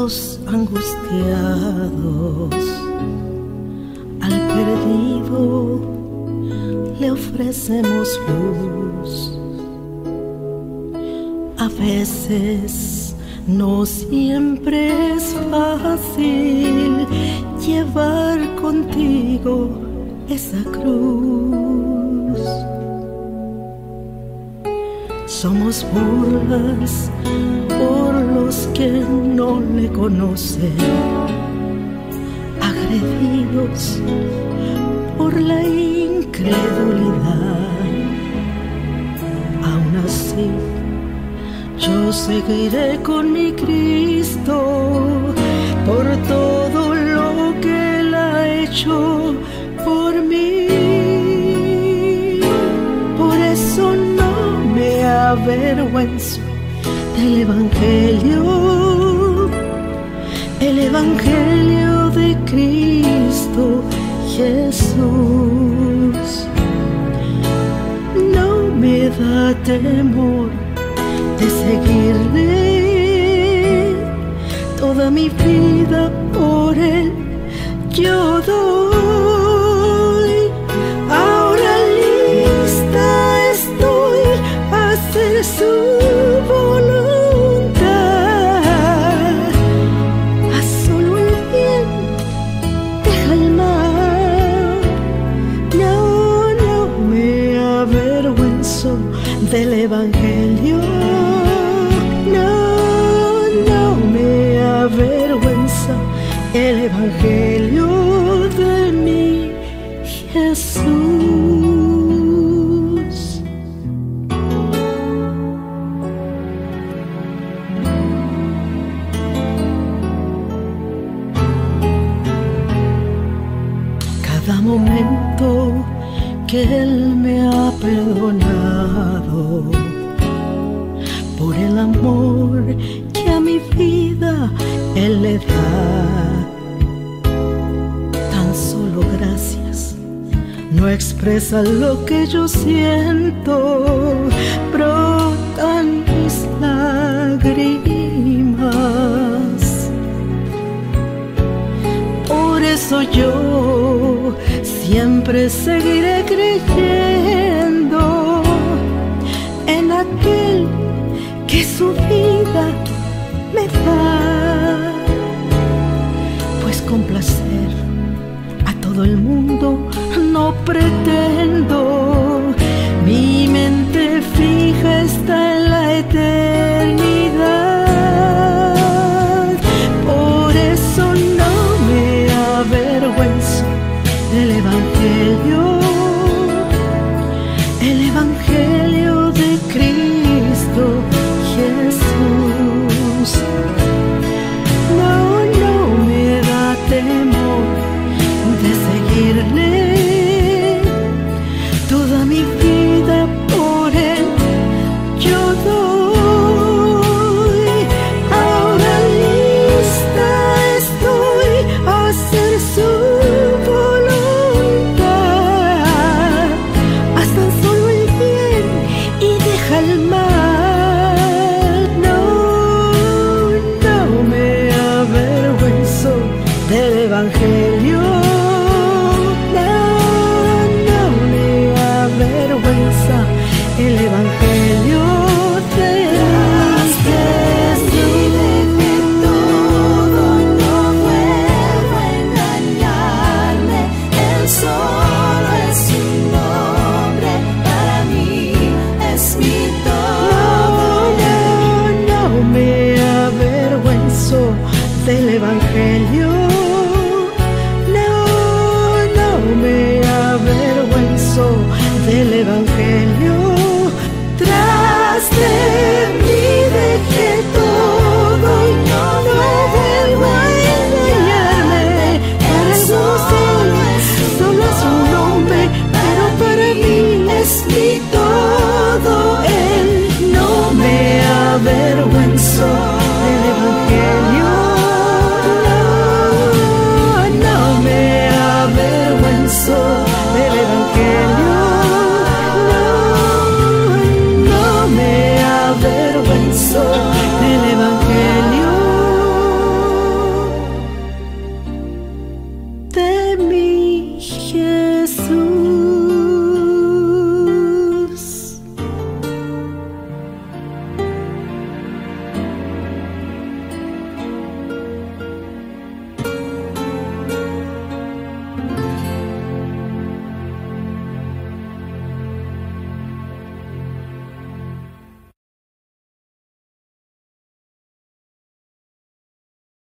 angustiados, al perdido le ofrecemos luz. A veces no siempre es fácil llevar contigo esa cruz. Somos burlas que no le conocen, agredidos por la incredulidad. Aún así, yo seguiré con mi Cristo por todo lo que Él ha hecho por mí. Por eso no me avergüenzo del Evangelio, el Evangelio de Cristo Jesús. No me da temor de seguirle toda mi vida del Evangelio. No, no me avergüenza el Evangelio de mi Jesús. Cada momento que Él me ha perdonado por el amor que a mi vida Él le da. Tan solo gracias no expresa lo que yo siento, brotan mis lágrimas. Por eso yo siempre seguiré creyendo en aquel que su vida me da. Pues complacer a todo el mundo no pretendo. Mi mente fija está en la eternidad. Toda mi vida por él. Yo doy, ahora lista estoy a hacer su voluntad. Haz tan solo el bien y deja el mal. Del Evangelio. Evangelio